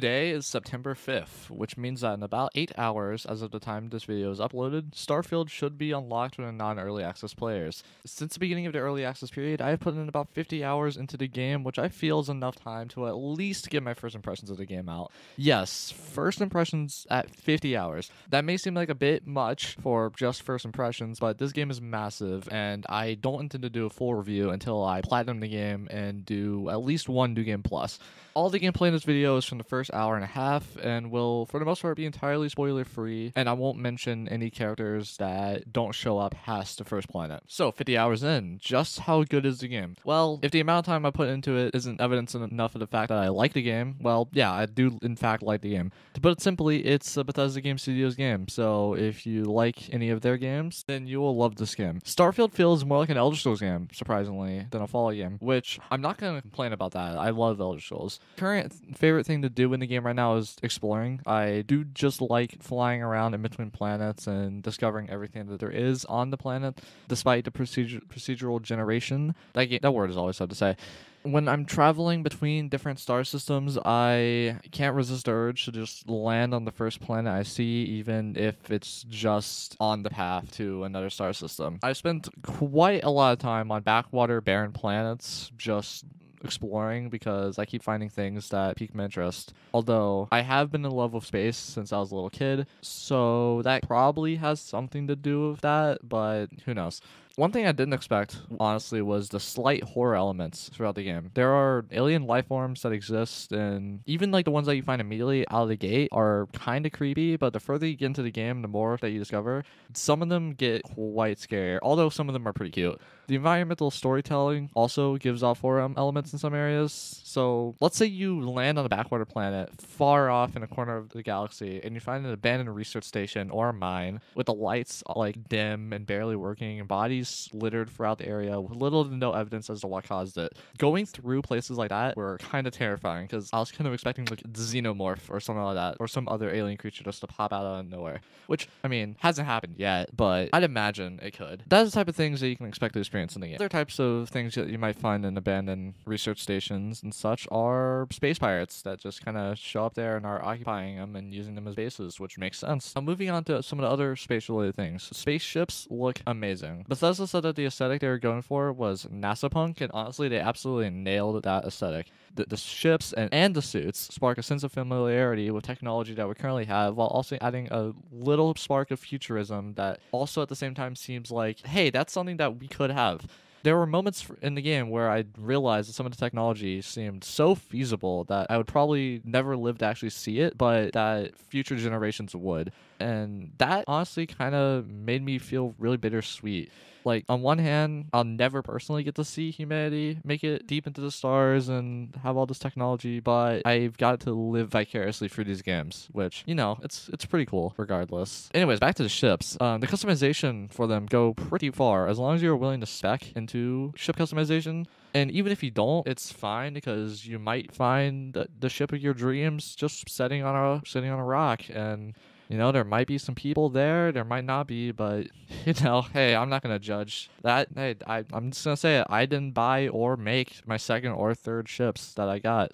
Today is September 5th, which means that in about 8 hours as of the time this video is uploaded, Starfield should be unlocked for the non-early access players. Since the beginning of the early access period, I have put in about 50 hours into the game, which I feel is enough time to at least get my first impressions of the game out. Yes, first impressions at 50 hours. That may seem like a bit much for just first impressions, but this game is massive, and I don't intend to do a full review until I platinum the game and do at least one New Game Plus. All the gameplay in this video is from the first hour and a half and will, for the most part, be entirely spoiler free. And I won't mention any characters that don't show up past the first planet. So, 50 hours in, just how good is the game? Well, if the amount of time I put into it isn't evidence enough of the fact that I like the game, well, yeah, I do in fact like the game. To put it simply, it's a Bethesda Game Studios game. So, if you like any of their games, then you will love this game. Starfield feels more like an Elder Scrolls game, surprisingly, than a Fallout game, which I'm not going to complain about that. I love Elder Scrolls. Current favorite thing to do in the game right now is exploring. I do just like flying around in between planets and discovering everything that there is on the planet, despite the procedure, procedural generation. That, game, that word is always hard to say when I'm traveling between different star systems, I can't resist the urge to just land on the first planet I see, even if it's just on the path to another star system. I spent quite a lot of time on backwater, barren planets, just exploring because I keep finding things that pique my interest. Although I have been in love with space since I was a little kid, so that probably has something to do with that, but who knows. One thing I didn't expect, honestly, was the slight horror elements throughout the game. There are alien life forms that exist, and even like the ones that you find immediately out of the gate are kind of creepy, but the further you get into the game, the more that you discover. Some of them get quite scary, although some of them are pretty cute. The environmental storytelling also gives off horror elements in some areas. So let's say you land on a backwater planet far off in a corner of the galaxy, and you find an abandoned research station or a mine with the lights like dim and barely working, and bodies littered throughout the area with little to no evidence as to what caused it. Going through places like that were kind of terrifying because I was kind of expecting like xenomorph or something like that, or some other alien creature just to pop out of nowhere. Which I mean hasn't happened yet, but I'd imagine it could. That's the type of things that you can expect to experience in the game. Other types of things that you might find in abandoned research stations and such are space pirates that just kind of show up there and are occupying them and using them as bases, which makes sense. Now, moving on to some of the other space related things. Spaceships look amazing. Bethesda said that the aesthetic they were going for was NASA punk, and honestly, they absolutely nailed that aesthetic. The, the ships and, and the suits spark a sense of familiarity with technology that we currently have, while also adding a little spark of futurism that also at the same time seems like, hey, that's something that we could have there were moments in the game where I realized that some of the technology seemed so feasible that I would probably never live to actually see it, but that future generations would. And that honestly kind of made me feel really bittersweet. Like, on one hand, I'll never personally get to see humanity make it deep into the stars and have all this technology, but I've got to live vicariously through these games, which, you know, it's it's pretty cool regardless. Anyways, back to the ships. Um, the customization for them go pretty far as long as you're willing to spec into ship customization. And even if you don't, it's fine because you might find the, the ship of your dreams just sitting on a sitting on a rock and you know, there might be some people there, there might not be, but you know, hey, I'm not gonna judge that. Hey, I, I'm just gonna say it. I didn't buy or make my second or third ships that I got.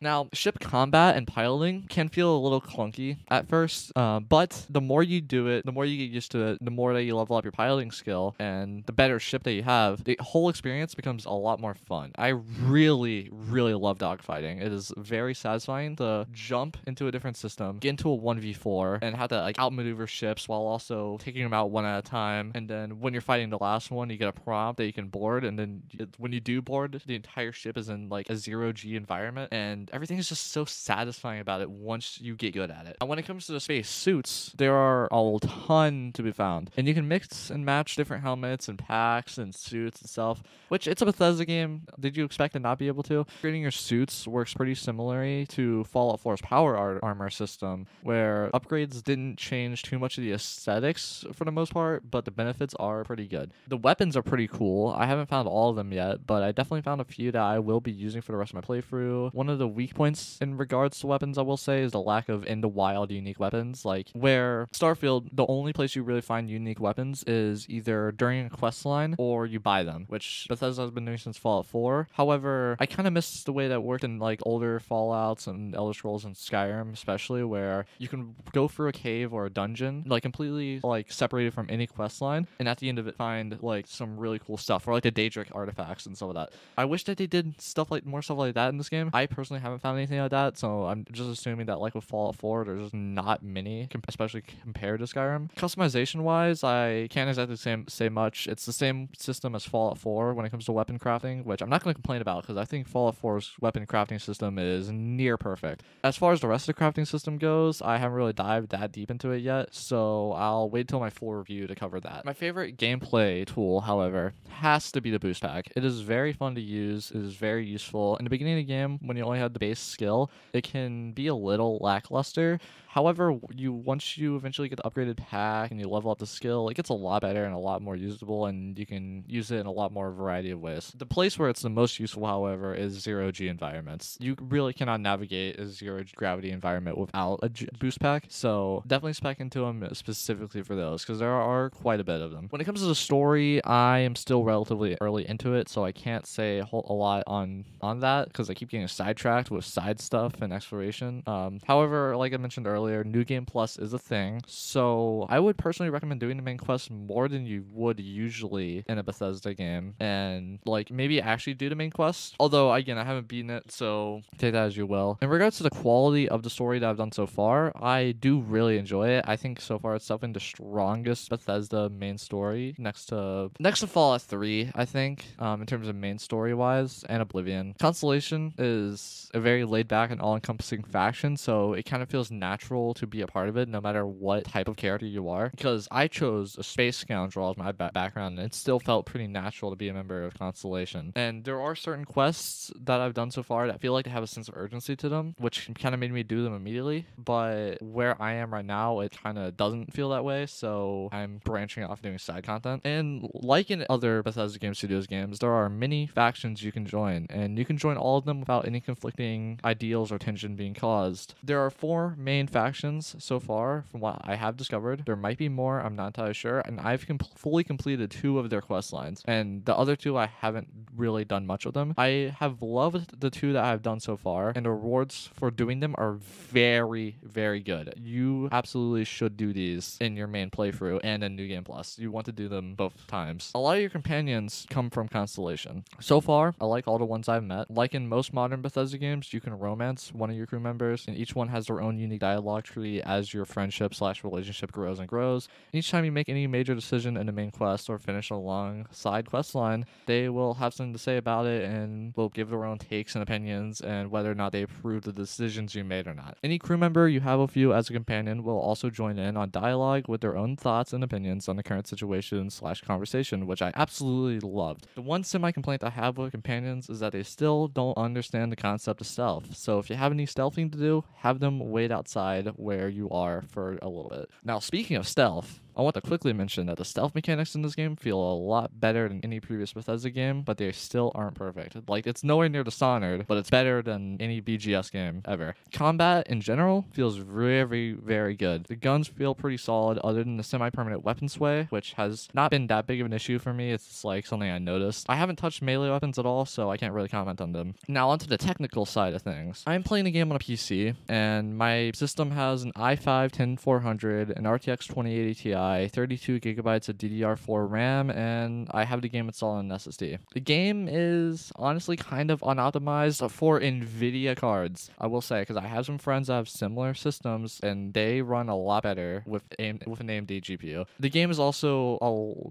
Now, ship combat and piloting can feel a little clunky at first, uh, but the more you do it, the more you get used to it, the more that you level up your piloting skill, and the better ship that you have, the whole experience becomes a lot more fun. I really, really love dogfighting. It is very satisfying to jump into a different system, get into a 1v4, and have to like outmaneuver ships while also taking them out one at a time. And then when you're fighting the last one, you get a prompt that you can board, and then when you do board, the entire ship is in like a zero G environment, and everything is just so satisfying about it once you get good at it. And when it comes to the space suits, there are a ton to be found. And you can mix and match different helmets and packs and suits and stuff, which it's a Bethesda game. Did you expect to not be able to? Creating your suits works pretty similarly to Fallout 4's power art armor system, where upgrades didn't change too much of the aesthetics for the most part, but the benefits are pretty good. The weapons are pretty cool. I haven't found all of them yet, but I definitely found a few that I will be using for the rest of my playthrough. One of the weak points in regards to weapons, I will say, is the lack of in the wild unique weapons. Like where Starfield, the only place you really find unique weapons is either during a quest line or you buy them, which Bethesda has been doing since Fallout 4. However, I kind of miss the way that worked in like older Fallout's and Elder Scrolls and Skyrim, especially where you can go through a cave or a dungeon, like completely like separated from any quest line, and at the end of it find like some really cool stuff or like the Daedric artifacts and stuff like that. I wish that they did stuff like more stuff like that in this game. I personally haven't found anything like that, so I'm just assuming that like with Fallout 4, there's just not many, especially compared to Skyrim. Customization wise, I can't exactly say, say much. It's the same system as Fallout 4 when it comes to weapon crafting, which I'm not going to complain about because I think Fallout 4's weapon crafting system is near perfect. As far as the rest of the crafting system goes, I haven't really dived that deep into it yet, so I'll wait till my full review to cover that. My favorite gameplay tool, however, has to be the boost pack. It is very fun to use, it is very useful. In the beginning of the game, when you only have the base skill, it can be a little lackluster. However, you once you eventually get the upgraded pack and you level up the skill, it gets a lot better and a lot more usable, and you can use it in a lot more variety of ways. The place where it's the most useful, however, is zero G environments. You really cannot navigate a zero gravity environment without a G- boost pack, so definitely spec into them specifically for those because there are quite a bit of them. When it comes to the story, I am still relatively early into it, so I can't say a, whole, a lot on on that because I keep getting sidetracked with side stuff and exploration. Um, however, like I mentioned earlier earlier, New Game Plus is a thing. So I would personally recommend doing the main quest more than you would usually in a Bethesda game. And like maybe actually do the main quest. Although again, I haven't beaten it, so take that as you will. In regards to the quality of the story that I've done so far, I do really enjoy it. I think so far it's definitely the strongest Bethesda main story next to next to Fallout 3, I think, um, in terms of main story wise, and Oblivion. Constellation is a very laid back and all encompassing faction, so it kind of feels natural to be a part of it no matter what type of character you are. Because I chose a space scoundrel as my ba- background, and it still felt pretty natural to be a member of Constellation. And there are certain quests that I've done so far that feel like they have a sense of urgency to them, which kind of made me do them immediately. But where I am right now, it kind of doesn't feel that way, so I'm branching off doing side content. And like in other Bethesda Game Studios games, there are many factions you can join, and you can join all of them without any conflicting ideals or tension being caused. There are four main factions so far, from what I have discovered. There might be more, I'm not entirely sure, and I've com- fully completed two of their quest lines, and the other two I haven't really done much of them. I have loved the two that I've done so far, and the rewards for doing them are very, very good. You absolutely should do these in your main playthrough and in New Game Plus. You want to do them both times. A lot of your companions come from Constellation. So far, I like all the ones I've met. Like in most modern Bethesda games, you can romance one of your crew members, and each one has their own unique dialogue tree as your friendship slash relationship grows and grows. Each time you make any major decision in the main quest or finish a long side quest line, they will have something to say about it and will give their own takes and opinions and whether or not they approve the decisions you made or not. Any crew member you have with you as a companion will also join in on dialogue with their own thoughts and opinions on the current situation slash conversation, which I absolutely loved. The one semi complaint I have with companions is that they still don't understand the concept of stealth. So if you have any stealthing to do, have them wait outside where you are for a little bit. Now, speaking of stealth, I want to quickly mention that the stealth mechanics in this game feel a lot better than any previous Bethesda game, but they still aren't perfect. Like, it's nowhere near Dishonored, but it's better than any BGS game ever. Combat in general feels very, very good. The guns feel pretty solid, other than the semi permanent weapon sway, which has not been that big of an issue for me. It's like something I noticed. I haven't touched melee weapons at all, so I can't really comment on them. Now, onto the technical side of things. I'm playing the game on a PC, and my system has an i5 10400, an RTX 2080 Ti, 32 gigabytes of DDR4 RAM, and I have the game installed on SSD. The game is honestly kind of unoptimized for NVIDIA cards, I will say, because I have some friends that have similar systems, and they run a lot better with AM- with an AMD GPU. The game is also a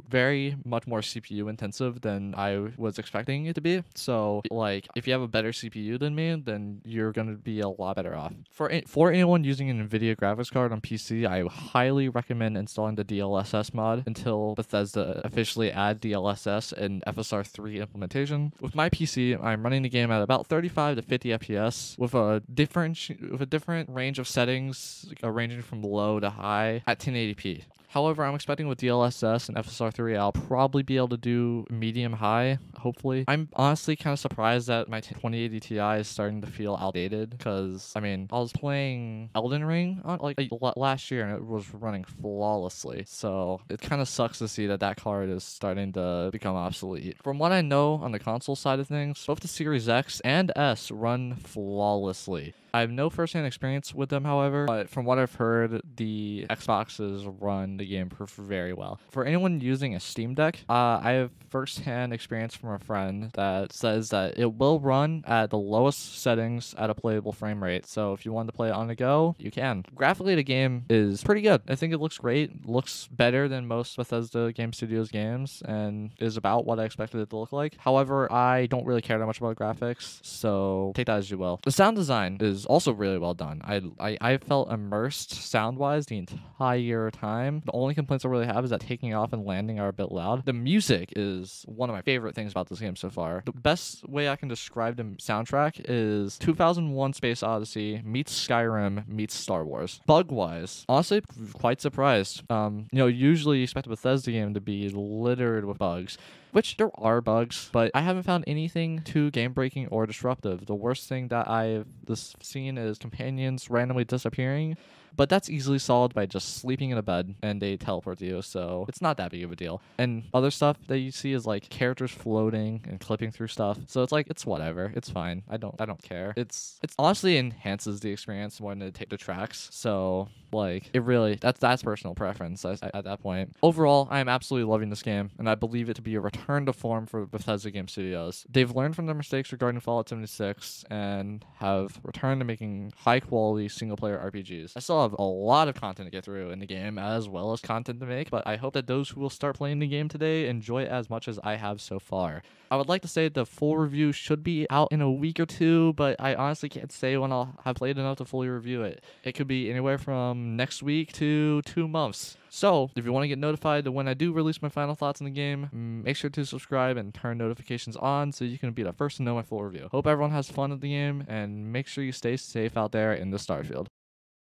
very much more CPU intensive than I was expecting it to be. So, like, if you have a better CPU than me, then you're gonna be a lot better off. For for anyone using an NVIDIA graphics card on PC, I highly recommend installing the DLSS mod until Bethesda officially add DLSS in FSR3 implementation. With my PC, I'm running the game at about 35 to 50 FPS with a different with a different range of settings, uh, ranging from low to high at 1080p. However, I'm expecting with DLSS and FSR3, I'll probably be able to do medium high, hopefully. I'm honestly kind of surprised that my 2080 Ti is starting to feel outdated because, I mean, I was playing Elden Ring on, like last year and it was running flawlessly. So it kind of sucks to see that that card is starting to become obsolete. From what I know on the console side of things, both the Series X and S run flawlessly. I have no firsthand experience with them, however, but from what I've heard, the Xboxes run the game very well. For anyone using a Steam Deck, uh, I have firsthand experience from a friend that says that it will run at the lowest settings at a playable frame rate. So if you want to play it on the go, you can. Graphically, the game is pretty good. I think it looks great. Looks better than most Bethesda Game Studios games and is about what I expected it to look like. However, I don't really care that much about graphics, so take that as you will. The sound design is also really well done. I, I, I felt immersed sound wise the entire time. The only complaints I really have is that taking off and landing are a bit loud. The music is one of my favorite things about this game so far. The best way I can describe the soundtrack is 2001 Space Odyssey meets Skyrim meets Star Wars. Bug wise, honestly, quite surprised. Um, you know, usually you expect a Bethesda game to be littered with bugs which there are bugs, but I haven't found anything too game breaking or disruptive. The worst thing that I've seen is companions randomly disappearing but that's easily solved by just sleeping in a bed and they teleport to you, so it's not that big of a deal. And other stuff that you see is like characters floating and clipping through stuff. So it's like it's whatever. It's fine. I don't I don't care. It's it's honestly enhances the experience than it take the tracks. So like it really that's that's personal preference at, at that point. Overall, I am absolutely loving this game, and I believe it to be a return to form for Bethesda Game Studios. They've learned from their mistakes regarding Fallout 76 and have returned to making high quality single player RPGs. I still have a lot of content to get through in the game as well as content to make, but I hope that those who will start playing the game today enjoy it as much as I have so far. I would like to say the full review should be out in a week or two, but I honestly can't say when I'll have played enough to fully review it. It could be anywhere from next week to two months. So, if you want to get notified when I do release my final thoughts on the game, make sure to subscribe and turn notifications on so you can be the first to know my full review. Hope everyone has fun at the game, and make sure you stay safe out there in the Starfield.